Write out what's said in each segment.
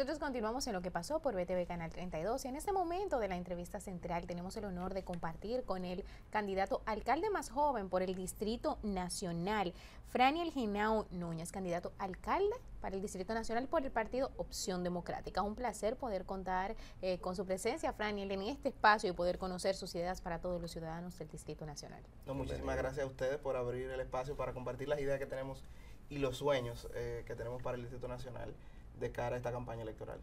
nosotros continuamos en lo que pasó por BTV Canal 32 y en este momento de la entrevista central tenemos el honor de compartir con el candidato alcalde más joven por el Distrito Nacional, Franiel Ginao Núñez, candidato alcalde para el Distrito Nacional por el partido Opción Democrática. Un placer poder contar eh, con su presencia, Franiel, en este espacio y poder conocer sus ideas para todos los ciudadanos del Distrito Nacional. muchísimas gracias a ustedes por abrir el espacio para compartir las ideas que tenemos y los sueños eh, que tenemos para el Distrito Nacional de cara a esta campaña electoral.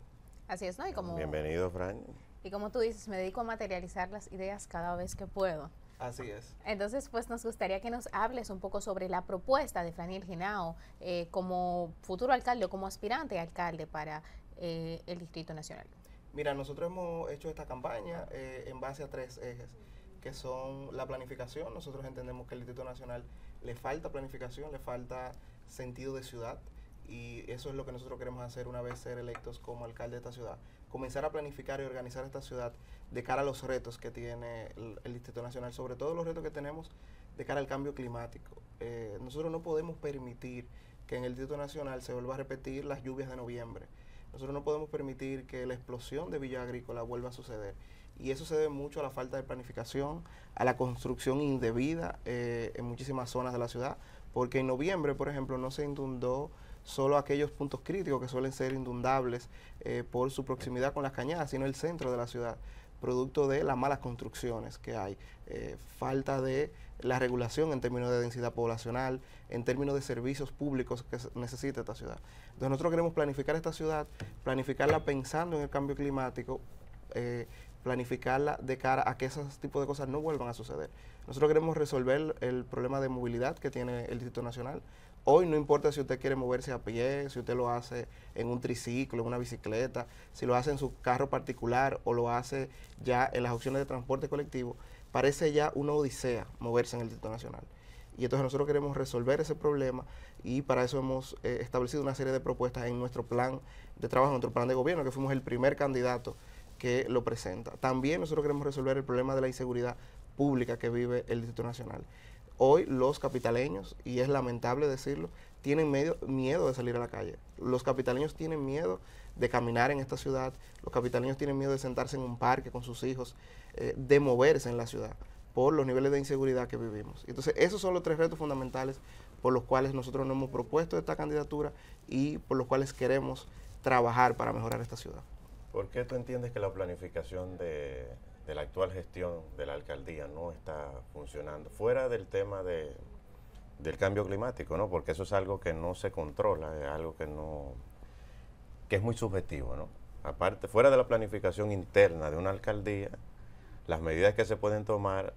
Así es, ¿no? Y como, Bienvenido, Fran. Y como tú dices, me dedico a materializar las ideas cada vez que puedo. Así es. Entonces, pues nos gustaría que nos hables un poco sobre la propuesta de Franiel Genao eh, como futuro alcalde o como aspirante a alcalde para eh, el Distrito Nacional. Mira, nosotros hemos hecho esta campaña eh, en base a tres ejes, que son la planificación. Nosotros entendemos que el Distrito Nacional le falta planificación, le falta sentido de ciudad y eso es lo que nosotros queremos hacer una vez ser electos como alcalde de esta ciudad. Comenzar a planificar y organizar esta ciudad de cara a los retos que tiene el, Distrito Nacional, sobre todo los retos que tenemos de cara al cambio climático. Eh, nosotros no podemos permitir que en el Distrito Nacional se vuelva a repetir las lluvias de noviembre. Nosotros no podemos permitir que la explosión de Villa Agrícola vuelva a suceder. Y eso se debe mucho a la falta de planificación, a la construcción indebida eh, en muchísimas zonas de la ciudad, porque en noviembre, por ejemplo, no se inundó solo aquellos puntos críticos que suelen ser inundables eh, por su proximidad con las cañadas, sino el centro de la ciudad, producto de las malas construcciones que hay, eh, falta de la regulación en términos de densidad poblacional, en términos de servicios públicos que necesita esta ciudad. Entonces nosotros queremos planificar esta ciudad, planificarla pensando en el cambio climático, eh, planificarla de cara a que esos tipos de cosas no vuelvan a suceder. Nosotros queremos resolver el problema de movilidad que tiene el Distrito Nacional. Hoy no importa si usted quiere moverse a pie, si usted lo hace en un triciclo, en una bicicleta, si lo hace en su carro particular o lo hace ya en las opciones de transporte colectivo, parece ya una odisea moverse en el Distrito Nacional. Y entonces nosotros queremos resolver ese problema y para eso hemos eh, establecido una serie de propuestas en nuestro plan de trabajo, en nuestro plan de gobierno, que fuimos el primer candidato que lo presenta. También nosotros queremos resolver el problema de la inseguridad pública que vive el Distrito Nacional. Hoy los capitaleños, y es lamentable decirlo, tienen medio, miedo de salir a la calle. Los capitaleños tienen miedo de caminar en esta ciudad, los capitaleños tienen miedo de sentarse en un parque con sus hijos, eh, de moverse en la ciudad por los niveles de inseguridad que vivimos. Entonces, esos son los tres retos fundamentales por los cuales nosotros nos hemos propuesto esta candidatura y por los cuales queremos trabajar para mejorar esta ciudad. ¿Por qué tú entiendes que la planificación de, de la actual gestión de la alcaldía no está funcionando. Fuera del tema de, del cambio climático, ¿no? Porque eso es algo que no se controla, es algo que no que es muy subjetivo, ¿no? Aparte, fuera de la planificación interna de una alcaldía, las medidas que se pueden tomar,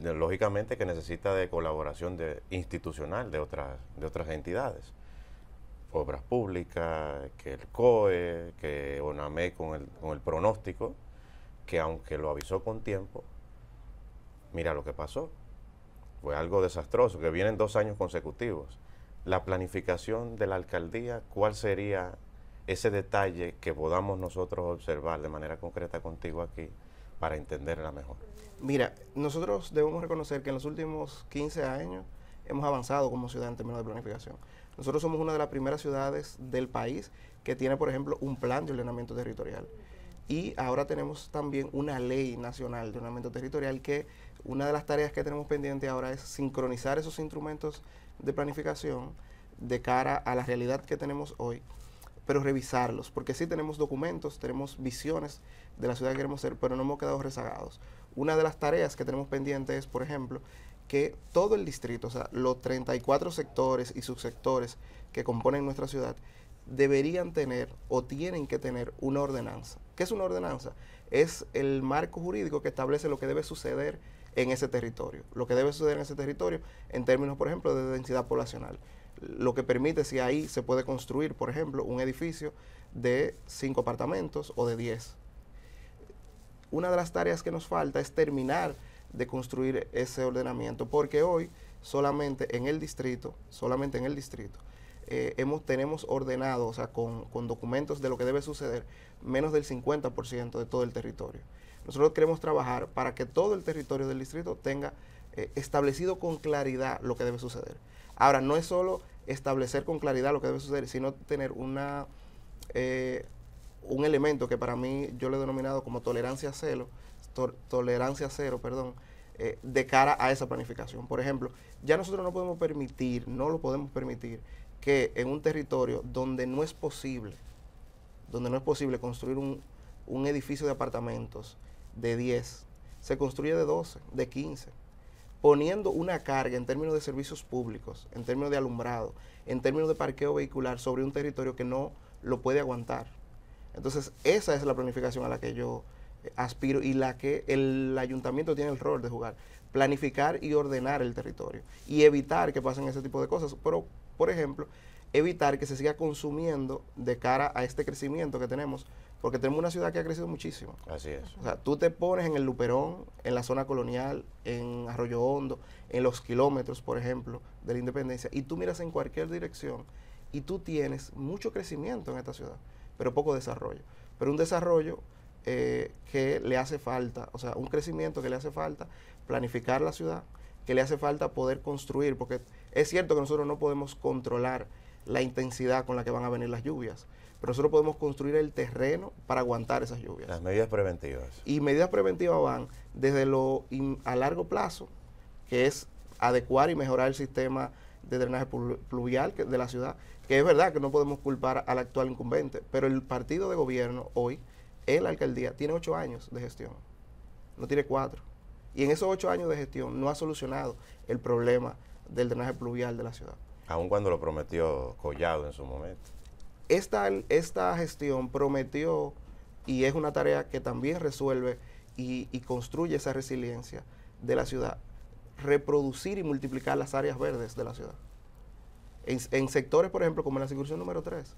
lógicamente que necesita de colaboración de, institucional de otras, de otras entidades. Obras públicas, que el COE, que ONAME con el, con el pronóstico, que aunque lo avisó con tiempo, mira lo que pasó. Fue algo desastroso, que vienen dos años consecutivos. La planificación de la alcaldía, ¿cuál sería ese detalle que podamos nosotros observar de manera concreta contigo aquí para entenderla mejor? Mira, nosotros debemos reconocer que en los últimos 15 años hemos avanzado como ciudad en términos de planificación. Nosotros somos una de las primeras ciudades del país que tiene, por ejemplo, un plan de ordenamiento territorial. Y ahora tenemos también una ley nacional de ordenamiento territorial que una de las tareas que tenemos pendiente ahora es sincronizar esos instrumentos de planificación de cara a la realidad que tenemos hoy, pero revisarlos, porque sí tenemos documentos, tenemos visiones de la ciudad que queremos ser, pero no hemos quedado rezagados. Una de las tareas que tenemos pendiente es, por ejemplo, que todo el distrito, o sea, los 34 sectores y subsectores que componen nuestra ciudad, deberían tener o tienen que tener una ordenanza. ¿Qué es una ordenanza? Es el marco jurídico que establece lo que debe suceder en ese territorio. Lo que debe suceder en ese territorio en términos, por ejemplo, de densidad poblacional. Lo que permite si ahí se puede construir, por ejemplo, un edificio de cinco apartamentos o de 10. Una de las tareas que nos falta es terminar de construir ese ordenamiento, porque hoy solamente en el distrito, solamente en el distrito, eh, tenemos ordenado, o sea, con, documentos de lo que debe suceder, menos del 50% de todo el territorio. Nosotros queremos trabajar para que todo el territorio del distrito tenga eh, establecido con claridad lo que debe suceder. Ahora, no es solo establecer con claridad lo que debe suceder, sino tener una, eh, un elemento que para mí yo le he denominado como tolerancia cero, tolerancia cero, perdón, de cara a esa planificación. Por ejemplo, ya nosotros no podemos permitir, no lo podemos permitir, que en un territorio donde no es posible, donde no es posible construir un, un edificio de apartamentos de 10, se construye de 12, de 15, poniendo una carga en términos de servicios públicos, en términos de alumbrado, en términos de parqueo vehicular sobre un territorio que no lo puede aguantar. Entonces, esa es la planificación a la que yo eh, aspiro y la que el ayuntamiento tiene el rol de jugar. Planificar y ordenar el territorio y evitar que pasen ese tipo de cosas. Pero, por ejemplo, evitar que se siga consumiendo de cara a este crecimiento que tenemos, porque tenemos una ciudad que ha crecido muchísimo. Así es. O sea, tú te pones en el Luperón, en la zona colonial, en Arroyo Hondo, en los kilómetros, por ejemplo, de la independencia, y tú miras en cualquier dirección y tú tienes mucho crecimiento en esta ciudad pero poco desarrollo. Pero un desarrollo eh, que le hace falta, o sea, un crecimiento que le hace falta planificar la ciudad, que le hace falta poder construir, porque es cierto que nosotros no podemos controlar la intensidad con la que van a venir las lluvias, pero nosotros podemos construir el terreno para aguantar esas lluvias. Las medidas preventivas. Y medidas preventivas van desde lo a largo plazo, que es adecuar y mejorar el sistema de drenaje pluvial de la ciudad, que es verdad que no podemos culpar al actual incumbente, pero el partido de gobierno hoy, en la alcaldía, tiene ocho años de gestión, no tiene cuatro. Y en esos ocho años de gestión no ha solucionado el problema del drenaje pluvial de la ciudad. Aun cuando lo prometió Collado en su momento. Esta, esta gestión prometió, y es una tarea que también resuelve y, y construye esa resiliencia de la ciudad, reproducir y multiplicar las áreas verdes de la ciudad en, sectores, por ejemplo, como la circunscripción número 3,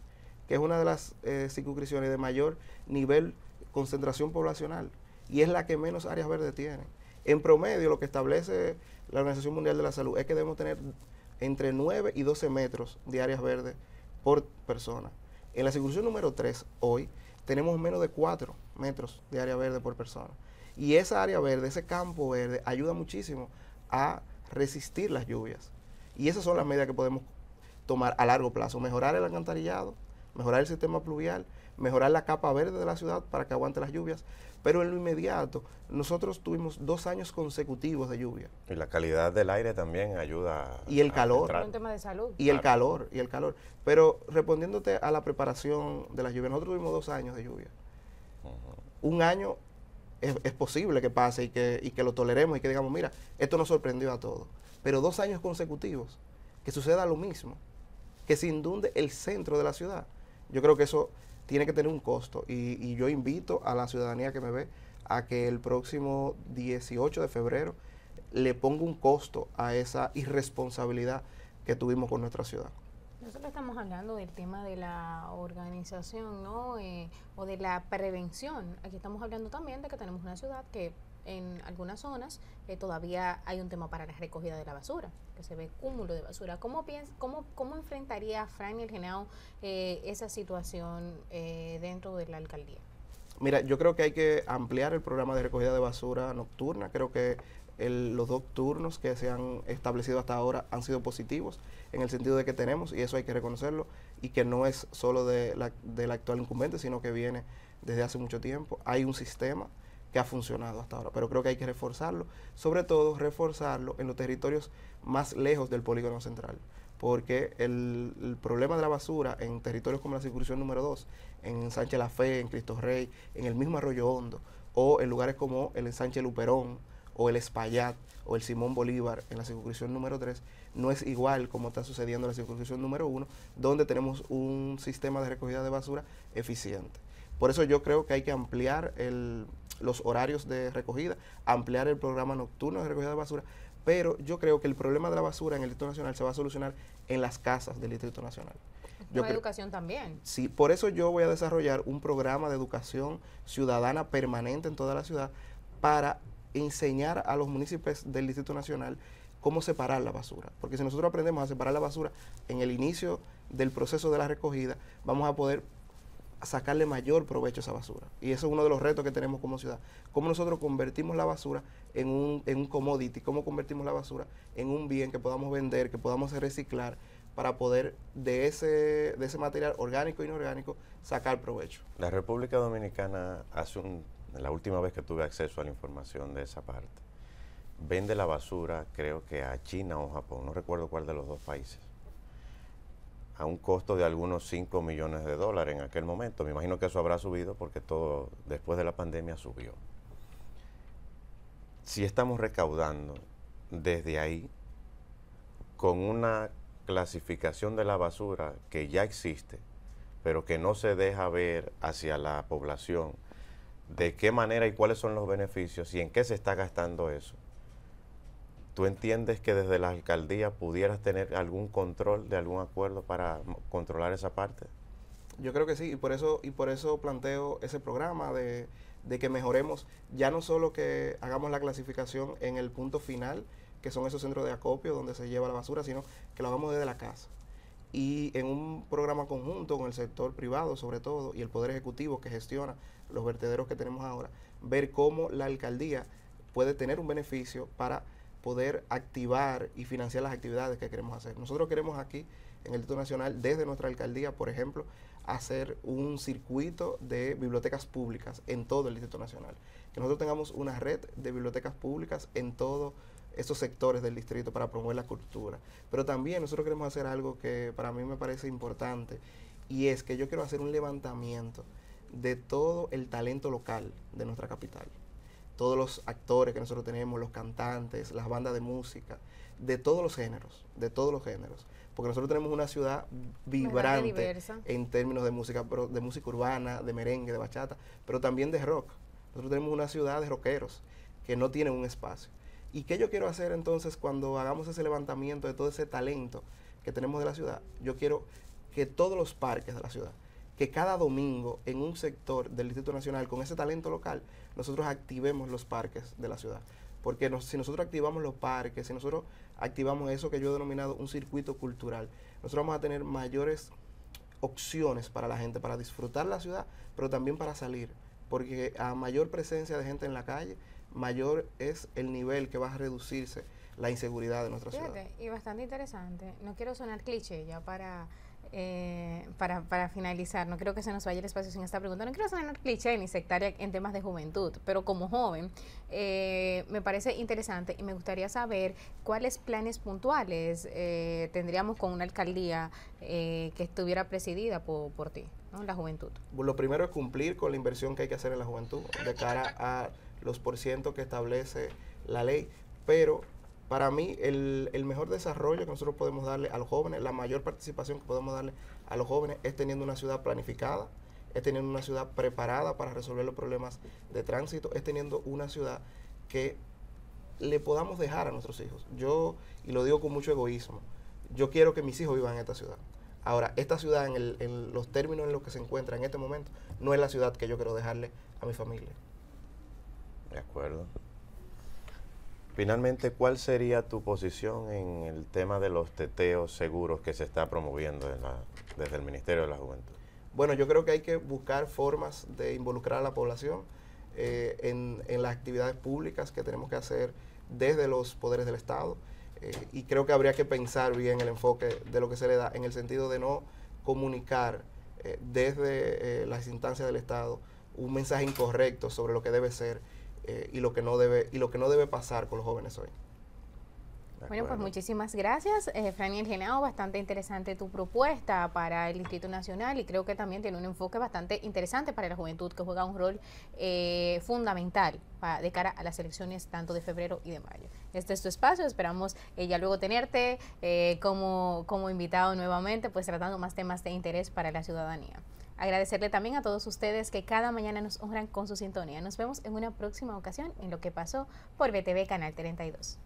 que es una de las eh, circunscripciones de mayor nivel concentración poblacional y es la que menos áreas verdes tiene. En promedio, lo que establece la Organización Mundial de la Salud es que debemos tener entre 9 y 12 metros de áreas verdes por persona. En la circunscripción número 3, hoy, tenemos menos de 4 metros de área verde por persona. Y esa área verde, ese campo verde, ayuda muchísimo a resistir las lluvias. Y esas son las medidas que podemos tomar a largo plazo, mejorar el alcantarillado, mejorar el sistema pluvial, mejorar la capa verde de la ciudad para que aguante las lluvias, pero en lo inmediato nosotros tuvimos dos años consecutivos de lluvia. Y la calidad del aire también ayuda. Y el calor. un tema de salud. Y el calor, y el calor. Pero respondiéndote a la preparación de las lluvias, nosotros tuvimos dos años de lluvia. Un año es, posible que pase y que, y que lo toleremos y que digamos, mira, esto nos sorprendió a todos. Pero dos años consecutivos, que suceda lo mismo que se inunde el centro de la ciudad. Yo creo que eso tiene que tener un costo y, yo invito a la ciudadanía que me ve a que el próximo 18 de febrero le ponga un costo a esa irresponsabilidad que tuvimos con nuestra ciudad. Nosotros estamos hablando del tema de la organización ¿no? Eh, o de la prevención. Aquí estamos hablando también de que tenemos una ciudad que en algunas zonas eh, todavía hay un tema para la recogida de la basura, que se ve cúmulo de basura. ¿Cómo, cómo, cómo enfrentaría Fran y el Genao eh, esa situación eh, dentro de la alcaldía? Mira, yo creo que hay que ampliar el programa de recogida de basura nocturna. Creo que los dos turnos que se han establecido hasta ahora han sido positivos en el sentido de que tenemos, y eso hay que reconocerlo, y que no es solo de la, del actual incumbente, sino que viene desde hace mucho tiempo. Hay un sistema ha funcionado hasta ahora, pero creo que hay que reforzarlo, sobre todo reforzarlo en los territorios más lejos del polígono central, porque el, problema de la basura en territorios como la circunscripción número 2, en Sánchez La Fe, en Cristo Rey, en el mismo Arroyo Hondo, o en lugares como el Sánchez Luperón, o el Espaillat, o el Simón Bolívar en la circunscripción número 3, no es igual como está sucediendo en la circunscripción número 1, donde tenemos un sistema de recogida de basura eficiente. Por eso yo creo que hay que ampliar el, los horarios de recogida, ampliar el programa nocturno de recogida de basura, pero yo creo que el problema de la basura en el Distrito Nacional se va a solucionar en las casas del Distrito Nacional. Yo educación también. Sí, por eso yo voy a desarrollar un programa de educación ciudadana permanente en toda la ciudad para enseñar a los municipios del Distrito Nacional cómo separar la basura. Porque si nosotros aprendemos a separar la basura en el inicio del proceso de la recogida, vamos a poder sacarle mayor provecho a esa basura. Y eso es uno de los retos que tenemos como ciudad. Cómo nosotros convertimos la basura en un, en un commodity, cómo convertimos la basura en un bien que podamos vender, que podamos reciclar para poder de ese, de ese material orgánico e inorgánico sacar provecho. La República Dominicana hace un, la última vez que tuve acceso a la información de esa parte, vende la basura creo que a China o Japón, no recuerdo cuál de los dos países, a un costo de algunos 5 millones de dólares en aquel momento. Me imagino que eso habrá subido porque todo después de la pandemia subió. Si estamos recaudando desde ahí con una clasificación de la basura que ya existe, pero que no se deja ver hacia la población, de qué manera y cuáles son los beneficios y en qué se está gastando eso. ¿Tú entiendes que desde la alcaldía pudieras tener algún control de algún acuerdo para controlar esa parte? Yo creo que sí, y por eso, y por eso planteo ese programa de, que mejoremos, ya no solo que hagamos la clasificación en el punto final, que son esos centros de acopio donde se lleva la basura, sino que lo hagamos desde la casa. Y en un programa conjunto con el sector privado, sobre todo, y el Poder Ejecutivo que gestiona los vertederos que tenemos ahora, ver cómo la alcaldía puede tener un beneficio para poder activar y financiar las actividades que queremos hacer. Nosotros queremos aquí, en el Distrito Nacional, desde nuestra alcaldía, por ejemplo, hacer un circuito de bibliotecas públicas en todo el Distrito Nacional. Que nosotros tengamos una red de bibliotecas públicas en todo esos sectores del distrito para promover la cultura. Pero también nosotros queremos hacer algo que para mí me parece importante y es que yo quiero hacer un levantamiento de todo el talento local de nuestra capital. Todos los actores que nosotros tenemos, los cantantes, las bandas de música, de todos los géneros, de todos los géneros. Porque nosotros tenemos una ciudad vibrante en términos de música, de música urbana, de merengue, de bachata, pero también de rock. Nosotros tenemos una ciudad de rockeros que no tienen un espacio. ¿Y qué yo quiero hacer entonces cuando hagamos ese levantamiento de todo ese talento que tenemos de la ciudad? Yo quiero que todos los parques de la ciudad, que cada domingo en un sector del Distrito Nacional con ese talento local, nosotros activemos los parques de la ciudad. Porque si nosotros activamos los parques, si nosotros activamos eso que yo he denominado un circuito cultural, nosotros vamos a tener mayores opciones para la gente, para disfrutar la ciudad, pero también para salir. Porque a mayor presencia de gente en la calle, mayor es el nivel que va a reducirse la inseguridad de nuestra ciudad. Y bastante interesante. No quiero sonar cliché ya para, eh, para, para, finalizar. No creo que se nos vaya el espacio sin esta pregunta. No quiero sonar cliché ni sectaria en temas de juventud, pero como joven eh, me parece interesante y me gustaría saber cuáles planes puntuales eh, tendríamos con una alcaldía que estuviera presidida por, por ti, ¿no? la juventud. Lo primero es cumplir con la inversión que hay que hacer en la juventud de cara a los porcientos que establece la ley, pero para mí el, mejor desarrollo que nosotros podemos darle a los jóvenes, la mayor participación que podemos darle a los jóvenes es teniendo una ciudad planificada, es teniendo una ciudad preparada para resolver los problemas de tránsito, es teniendo una ciudad que le podamos dejar a nuestros hijos. Yo, y lo digo con mucho egoísmo, yo quiero que mis hijos vivan en esta ciudad. Ahora, esta ciudad, en, en los términos en los que se encuentra en este momento, no es la ciudad que yo quiero dejarle a mi familia. De acuerdo. Finalmente, ¿cuál sería tu posición en el tema de los teteos seguros que se está promoviendo desde el Ministerio de la Juventud? Bueno, yo creo que hay que buscar formas de involucrar a la población eh, en, las actividades públicas que tenemos que hacer desde los poderes del Estado. Eh, y creo que habría que pensar bien el enfoque de lo que se le da en el sentido de no comunicar eh, desde las instancias del Estado un mensaje incorrecto sobre lo que debe ser eh, y lo que no debe y lo que no debe pasar con los jóvenes hoy. Bueno, pues muchísimas gracias, eh, Franiel Genao. Bastante interesante tu propuesta para el Instituto Nacional y creo que también tiene un enfoque bastante interesante para la juventud que juega un rol eh, fundamental de cara a las elecciones tanto de febrero y de mayo. Este es tu espacio, esperamos eh, ya luego tenerte como, como invitado nuevamente, pues tratando más temas de interés para la ciudadanía. Agradecerle también a todos ustedes que cada mañana nos honran con su sintonía. Nos vemos en una próxima ocasión en lo que pasó por BTV Canal 32.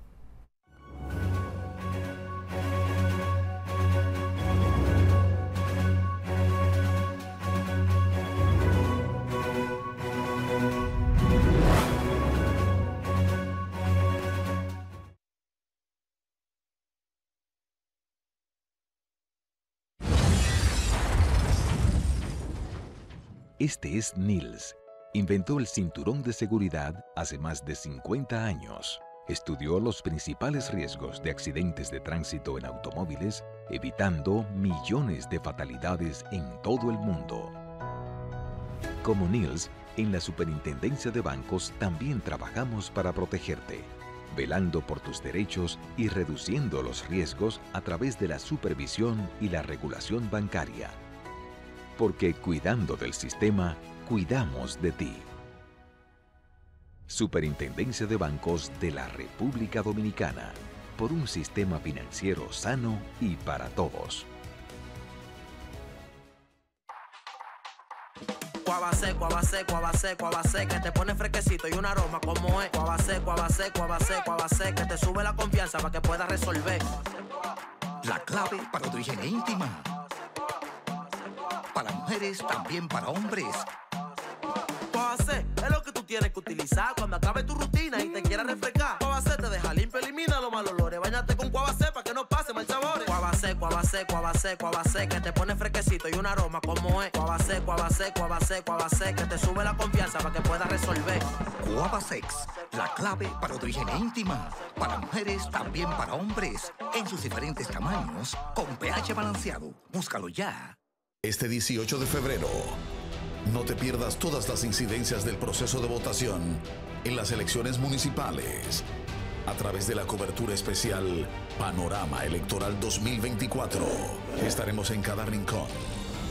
Este es Nils. Inventó el cinturón de seguridad hace más de 50 años. estudió los principales riesgos de accidentes de tránsito en automóviles, evitando millones de fatalidades en todo el mundo. Como Niels, en la Superintendencia de Bancos también trabajamos para protegerte, velando por tus derechos y reduciendo los riesgos a través de la supervisión y la regulación bancaria. Porque cuidando del sistema, cuidamos de ti. Superintendencia de Bancos de la República Dominicana, por un sistema financiero sano y para todos. Cuabase, cuabase, cuabase, cuabase, que te pone fresquecito y un aroma como es. Cuabase, cuabase, cuabase, cuabase, que te sube la confianza para que puedas resolver. La clave para tu higiene íntima. Mujeres, también para hombres. Cuabase es lo que tú tienes que utilizar cuando acabe tu rutina y te quieras refrescar. Cuabase te deja limpio, elimina los malos olores. Báñate con Cuabase para que no pase mal sabores. Cuabase, cuabase, cuabase, cuabase, que te pone fresquecito y un aroma como es. Cuabase, cuabase, cuabase, cuabase, que te sube la confianza para que puedas resolver. Cuavasex, la clave para tu higiene íntima. Para mujeres, también para hombres. En sus diferentes tamaños, con pH balanceado. Búscalo ya. Este 18 de febrero, no te pierdas todas las incidencias del proceso de votación en las elecciones municipales a través de la cobertura especial Panorama Electoral 2024. Estaremos en cada rincón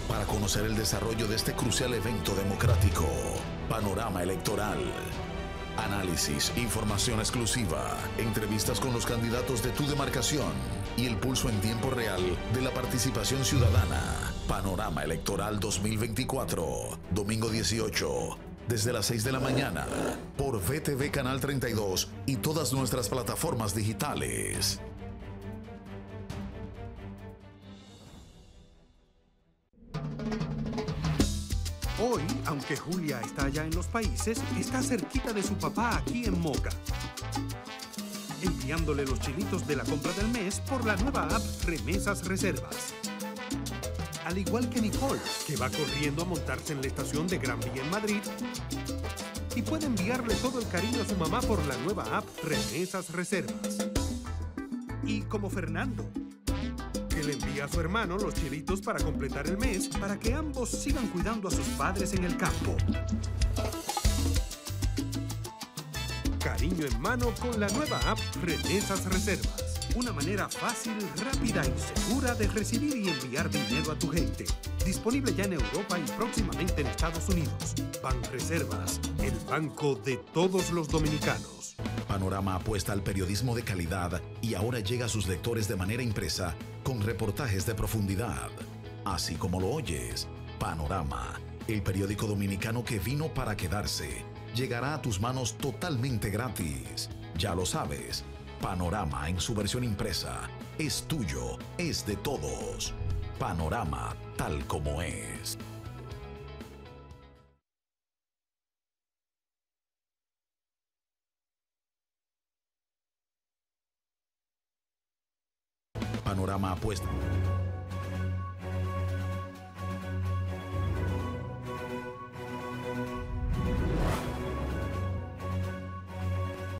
para conocer el desarrollo de este crucial evento democrático. Panorama Electoral. Análisis, información exclusiva, entrevistas con los candidatos de tu demarcación y el pulso en tiempo real de la participación ciudadana. Panorama Electoral 2024, domingo 18, desde las 6 de la mañana, por VTV Canal 32 y todas nuestras plataformas digitales. Hoy, aunque Julia está allá en los países, está cerquita de su papá aquí en Moca. Enviándole los chilitos de la compra del mes por la nueva app Remesas Reservas. Al igual que Nicole, que va corriendo a montarse en la estación de Gran Vía en Madrid. Y puede enviarle todo el cariño a su mamá por la nueva app Remesas Reservas. Y como Fernando, que le envía a su hermano los chilitos para completar el mes para que ambos sigan cuidando a sus padres en el campo. Cariño en mano con la nueva app Remesas Reservas. Una manera fácil, rápida y segura de recibir y enviar dinero a tu gente. Disponible ya en Europa y próximamente en Estados Unidos. Banreservas, el banco de todos los dominicanos. Panorama apuesta al periodismo de calidad y ahora llega a sus lectores de manera impresa con reportajes de profundidad. Así como lo oyes, Panorama, el periódico dominicano que vino para quedarse, llegará a tus manos totalmente gratis. Ya lo sabes, Panorama en su versión impresa es tuyo, es de todos. Panorama tal como es. Panorama apuesta.